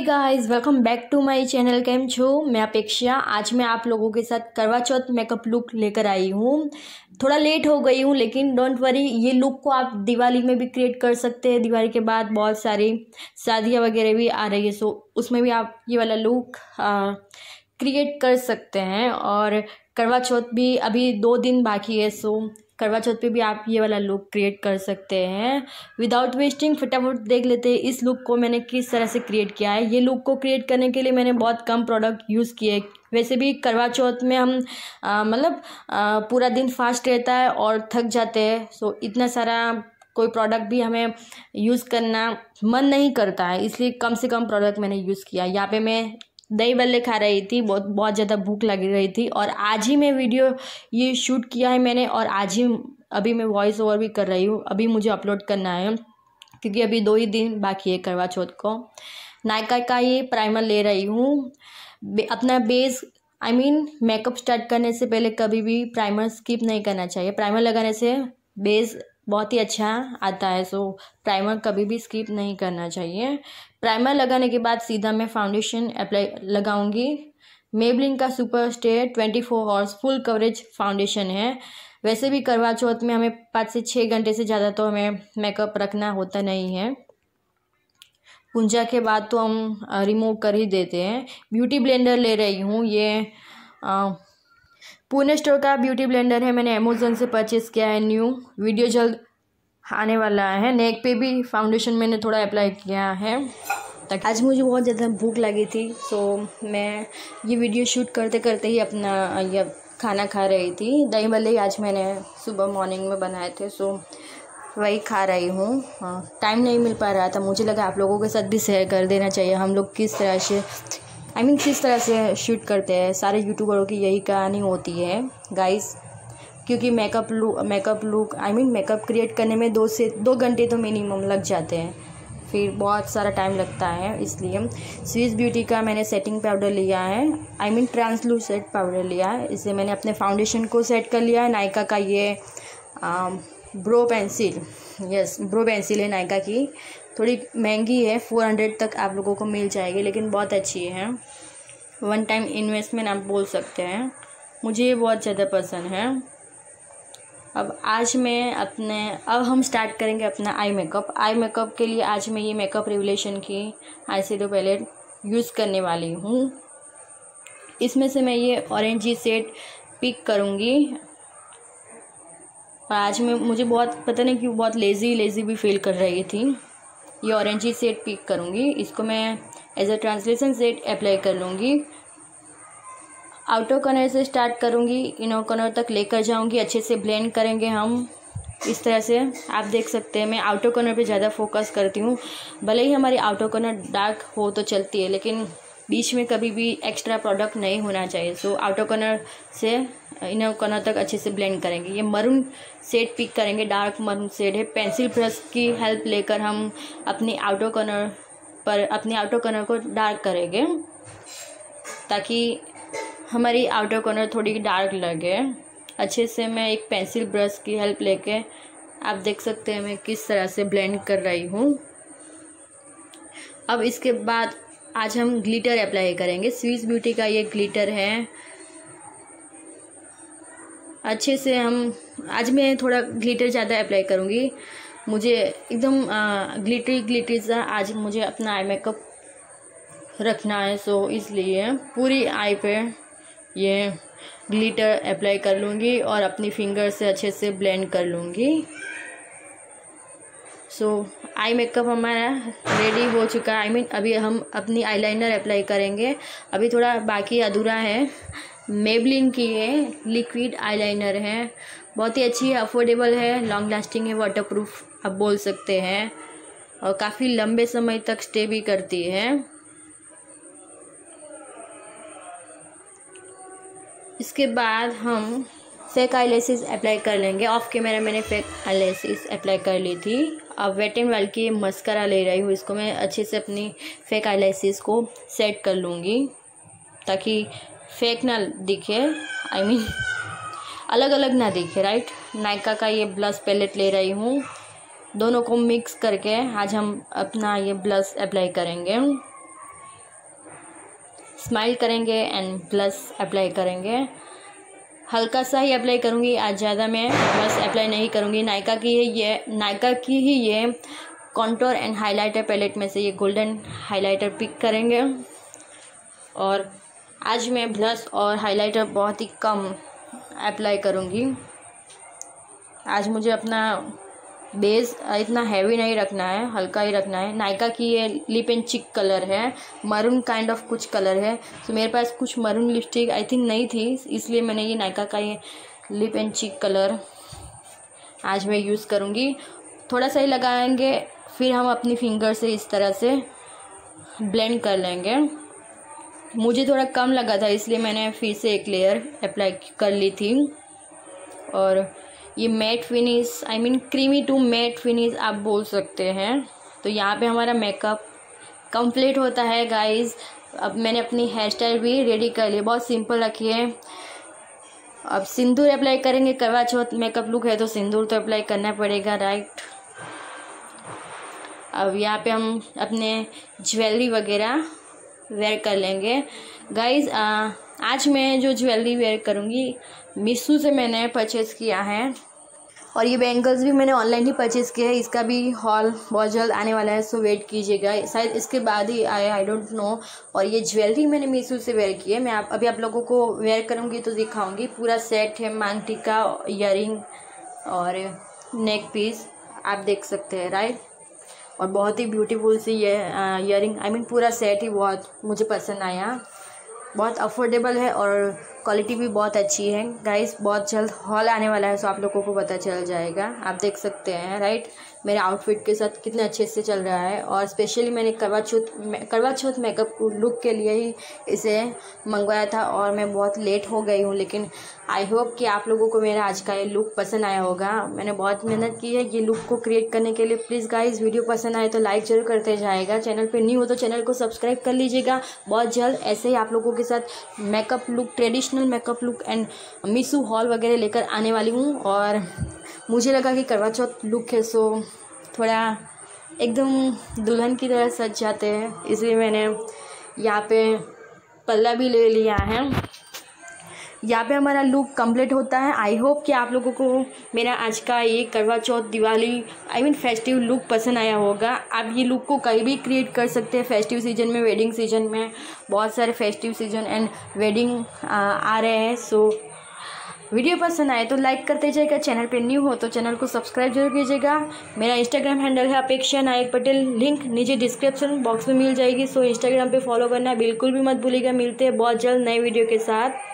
Guys welcome back to my channel cam छो मैं अपेक्षा, आज मैं आप लोगों के साथ करवा चौथ मेकअप लुक लेकर आई हूँ। थोड़ा लेट हो गई हूँ, लेकिन डोंट वरी ये लुक को आप दिवाली में भी क्रिएट कर सकते हैं। दिवाली के बाद बहुत सारी शादियाँ वगैरह भी आ रही है सो उसमें भी आप ये वाला लुक क्रिएट कर सकते हैं। और करवा चौथ भी अभी दो दिन बाकी है सो करवा चौथ पे भी आप ये वाला लुक क्रिएट कर सकते हैं। विदाउट वेस्टिंग फटाफट देख लेते हैं इस लुक को मैंने किस तरह से क्रिएट किया है। ये लुक को क्रिएट करने के लिए मैंने बहुत कम प्रोडक्ट यूज़ किए वैसे भी करवा चौथ में हम मतलब पूरा दिन फास्ट रहता है और थक जाते हैं। सो इतना सारा कोई प्रोडक्ट भी हमें यूज़ करना मन नहीं करता है। इसलिए कम से कम प्रोडक्ट मैंने यूज़ किया। यहाँ पे मैं दही बल्ले खा रही थी, बहुत बहुत ज़्यादा भूख लग रही थी और आज ही मैं वीडियो ये शूट किया है मैंने और आज ही अभी मैं वॉइस ओवर भी कर रही हूँ, अभी मुझे अपलोड करना है क्योंकि अभी दो ही दिन बाकी है करवा चौथ को। नायका का ये प्राइमर ले रही हूँ। अपना base I mean makeup start करने से पहले कभी भी प्राइमर स्किप नहीं करना चाहिए। प्राइमर लगाने से बेस बहुत ही अच्छा आता है सो प्राइमर कभी भी स्किप नहीं करना चाहिए। प्राइमर लगाने के बाद सीधा मैं फाउंडेशन अप्लाई लगाऊँगी। मेबलिन का super stay twenty four hours full coverage foundation है। वैसे भी करवा चौथ में हमें पाँच से छः घंटे से ज़्यादा तो हमें मेकअप रखना होता नहीं है। पूंजा के बाद तो हम रिमूव कर ही देते हैं। ब्यूटी ब्लेंडर ले रही हूँ, ये पुणे स्टोर का ब्यूटी ब्लेंडर है, मैंने अमेज़ोन से परचेज़ किया है न्यू वीडियो जल्द आने वाला है। नेक पे भी फाउंडेशन मैंने थोड़ा अप्लाई किया है। तक आज मुझे बहुत ज़्यादा भूख लगी थी सो मैं ये वीडियो शूट करते करते ही अपना, ये खाना खा रही थी। दही भले आज मैंने सुबह मॉर्निंग में बनाए थे सो वही खा रही हूँ। हाँ टाइम नहीं मिल पा रहा था। मुझे लगा आप लोगों के साथ भी शेयर कर देना चाहिए। हम लोग किस तरह से आई मीन किस तरह से शूट करते हैं? सारे यूट्यूबरों की यही कहानी होती है गाइस क्योंकि makeup look makeup look I mean makeup create करने में दो से दो घंटे तो मिनिमम लग जाते हैं. फिर बहुत सारा टाइम लगता है इसलिए. स्विस ब्यूटी का मैंने सेटिंग पाउडर लिया है. आई मीन ट्रांसलूसेट पाउडर लिया है. इससे मैंने अपने फाउंडेशन को सेट कर लिया है. नायका का ये आ, brow pencil yes brow pencil है नायका की. थोड़ी महँगी है फोर हंड्रेड तक आप लोगों को मिल जाएगी, लेकिन बहुत अच्छी है। वन टाइम इन्वेस्टमेंट आप बोल सकते हैं। मुझे ये बहुत ज़्यादा पसंद है। अब आज मैं अपने, अब हम स्टार्ट करेंगे अपना आई मेकअप आई मेकअप के लिए आज मैं ये मेकअप रिवलेशन की आई शेडो पैलेट यूज़ करने वाली हूँ। इसमें से मैं ये ऑरेंज सेट पिक करूँगी। और आज मैं, मुझे बहुत, पता नहीं क्यों बहुत लेज़ी लेज़ी भी फील कर रही थी। ये ऑरेंज सेट पिक करूँगी। इसको मैं as a translation set apply कर लूँगी। आउटर कॉर्नर से स्टार्ट करूँगी। इनर कॉर्नर तक लेकर जाऊँगी। अच्छे से ब्लेंड करेंगे हम। इस तरह से आप देख सकते हैं। मैं आउटर कॉर्नर पे ज़्यादा फोकस करती हूँ। भले ही हमारी आउटर कॉर्नर डार्क हो तो चलती है, लेकिन बीच में कभी भी एक्स्ट्रा प्रोडक्ट नहीं होना चाहिए। सो आउटर कॉर्नर से इनर कॉर्नर तक अच्छे से ब्लेंड करेंगे। ये मरून सेड पिक करेंगे डार्क मरून सेड है। पेंसिल ब्रश की हेल्प लेकर हम अपनी आउटर कॉर्नर पर, अपने आउटर कॉर्नर को डार्क करेंगे, ताकि हमारी आउटर कॉर्नर थोड़ी डार्क लगे। अच्छे से मैं एक पेंसिल ब्रश की हेल्प लेके आप देख सकते हैं मैं किस तरह से ब्लेंड कर रही हूँ। अब इसके बाद आज हम ग्लिटर अप्लाई करेंगे। स्वीज ब्यूटी का ये ग्लिटर है। अच्छे से हम, आज मैं थोड़ा ग्लिटर ज़्यादा अप्लाई करूँगी। मुझे एकदम ग्लिटरी ग्लिटरी सा आज मुझे अपना आई मेकअप रखना है सो इसलिए पूरी आई पे ये ग्लिटर अप्लाई कर लूँगी और अपनी फिंगर से अच्छे से ब्लेंड कर लूँगी। सो आई मेकअप हमारा रेडी हो चुका है। आई मीन अभी हम अपनी आईलाइनर अप्लाई करेंगे। अभी थोड़ा बाकी अधूरा है। मेबलिन की है लिक्विड आईलाइनर है। बहुत ही अच्छी है अफोर्डेबल है लॉन्ग लास्टिंग है वाटरप्रूफ आप बोल सकते हैं। और काफ़ी लंबे समय तक स्टे भी करती है। इसके बाद हम फेक आईलेसिस अप्लाई कर लेंगे। ऑफ़ कैमरा मैंने फेक आईलेसिस अप्लाई कर ली थी। अब वेट एंड वाइल्ड की मस्करा ले रही हूँ, इसको मैं अच्छे से अपनी फेक आईलेसिस को सेट कर लूँगी, ताकि फेक ना दिखे आई I मीन mean, अलग अलग ना दिखे राइट नायका का ये ब्लश पैलेट ले रही हूँ। दोनों को मिक्स करके आज हम अपना ये ब्लश अप्लाई करेंगे। स्माइल करेंगे एंड प्लस अप्लाई करेंगे। हल्का सा ही अप्लाई करूँगी आज ज़्यादा मैं बस अप्लाई नहीं करूँगी। नायका की है ये नायका की ही ये कॉन्टोर एंड हाइलाइटर पैलेट में से ये गोल्डन हाइलाइटर पिक करेंगे। और आज मैं ब्लश और हाइलाइटर बहुत ही कम अप्लाई करूँगी। आज मुझे अपना बेस इतना हैवी नहीं रखना है, हल्का ही रखना है। नायका की ये लिप एंड चिक कलर है मरून काइंड ऑफ़ कुछ कलर है। तो मेरे पास कुछ मरून लिपस्टिक आई थिंक नहीं थी, इसलिए मैंने ये नायका का ये लिप एंड चिक कलर आज मैं यूज़ करूँगी। थोड़ा सा ही लगाएँगे, फिर हम अपनी फिंगर से इस तरह से ब्लेंड कर लेंगे। मुझे थोड़ा कम लगा था, इसलिए मैंने फिर से एक लेयर अप्लाई कर ली थी। और ये matte finish I mean creamy to matte finish आप बोल सकते हैं। तो यहाँ पे हमारा मेकअप कंप्लीट होता है गाइस अब मैंने अपनी हेयर स्टाइल भी रेडी कर ली, बहुत सिंपल रखी है। अब सिंदूर अप्लाई करेंगे, करवा चौथ मेकअप लुक है तो सिंदूर तो अप्लाई करना पड़ेगा राइट अब यहाँ पे हम अपने ज्वेलरी वगैरह वेयर कर लेंगे। गाइज़ आज मैं जो ज्वेलरी वेयर करूँगी मिसू से मैंने परचेज़ किया है। और ये बैंगल्स भी मैंने ऑनलाइन ही परचेज़ किया है। इसका भी हॉल बहुत जल्द आने वाला है सो वेट कीजिएगा। शायद इसके बाद ही आए आई डोंट नो और ये ज्वेलरी मैंने मीशो से वेयर की है। मैं आप, अभी आप लोगों को वेयर करूँगी तो दिखाऊँगी। पूरा सेट है मांग टीका ईयर और नेक पीस आप देख सकते हैं राइट और बहुत ही ब्यूटीफुल सी ये इयर आई मीन पूरा सेट ही बहुत मुझे पसंद आया। बहुत अफोर्डेबल है और क्वालिटी भी बहुत अच्छी है। गाइस बहुत जल्द हॉल आने वाला है सो आप लोगों को पता चल जाएगा। आप देख सकते हैं राइट मेरे आउटफिट के साथ कितने अच्छे से चल रहा है और स्पेशली मैंने करवा चौथ करवा चौथ मेकअप लुक के लिए ही इसे मंगवाया था और मैं बहुत लेट हो गई हूँ, लेकिन आई होप कि आप लोगों को मेरा आज का ये लुक पसंद आया होगा। मैंने बहुत मेहनत की है ये लुक को क्रिएट करने के लिए। प्लीज़ गाइज़ वीडियो पसंद आए तो लाइक ज़रूर करते जाएगा। चैनल पर न्यू हो तो चैनल को सब्सक्राइब कर लीजिएगा। बहुत जल्द ऐसे ही आप लोगों के साथ makeup look traditional makeup look and miss you हॉल वगैरह लेकर आने वाली हूँ और मुझे लगा कि करवा चौथ लुक है सो थोड़ा एकदम दुल्हन की तरह सज जाते हैं, इसलिए मैंने यहाँ पे पल्ला भी ले लिया है। यहाँ पे हमारा लुक कंप्लीट होता है। आई होप कि आप लोगों को मेरा आज का ये Karwa Chauth Diwali I mean festive look पसंद आया होगा। आप ये लुक को कहीं भी क्रिएट कर सकते हैं फेस्टिव सीज़न में वेडिंग सीज़न में। बहुत सारे फेस्टिव सीज़न एंड वेडिंग आ रहे हैं सो वीडियो पसंद आए तो लाइक करते जाएगा चैनल पे न्यू हो तो चैनल को सब्सक्राइब ज़रूर कीजिएगा। मेरा इंस्टाग्राम हैंडल है अपेक्षा नायक पटेल। लिंक नीचे डिस्क्रिप्शन बॉक्स में मिल जाएगी सो इंस्टाग्राम पे फॉलो करना बिल्कुल भी मत भूलिएगा। मिलते हैं बहुत जल्द नए वीडियो के साथ।